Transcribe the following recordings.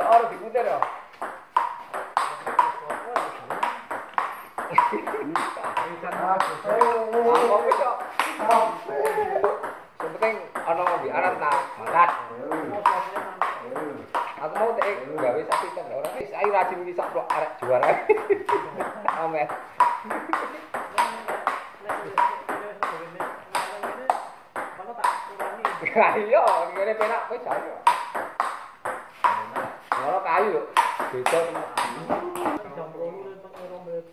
바로 뒷문 때려. Yang penting ta, bakat. Aku mau tek ayo rajin penak kowe jare. nó kayu cái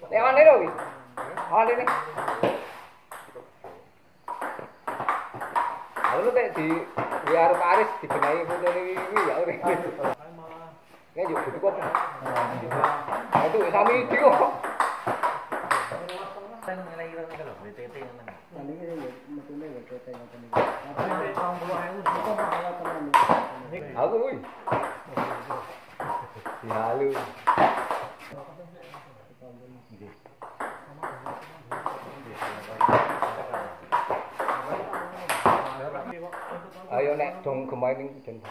nek ana lho iki ana ini Lalu kayak di cái arah Paris dibenahi foto ini ini ya udah. Ini cái butuh kok. Itu sami itu kok. Aku wih. Dihalu. Ayo nek dong gemain ning jen.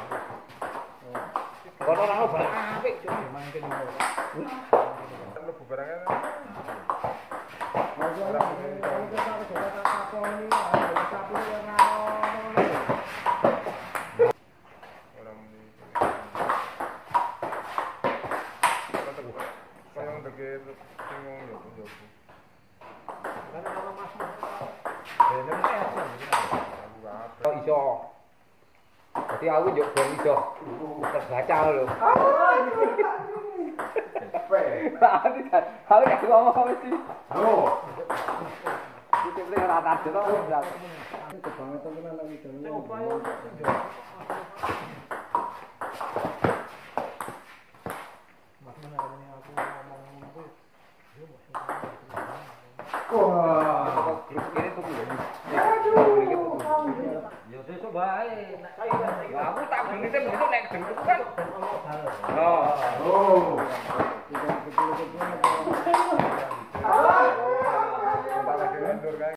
Kono ora ono apik, Cuk. Bingung ya pun jopo. Aku apa? Oh, iso. Jadi aku yo ben iso terbaca lho. Aku kan aku kan ngomong mesti. Iki sing ora tak delok. Wah, grup ini tuh ya. Ya sesuk bae nek kaya Aku tak bengi bengi nek gendut kan. ono bal. Oh.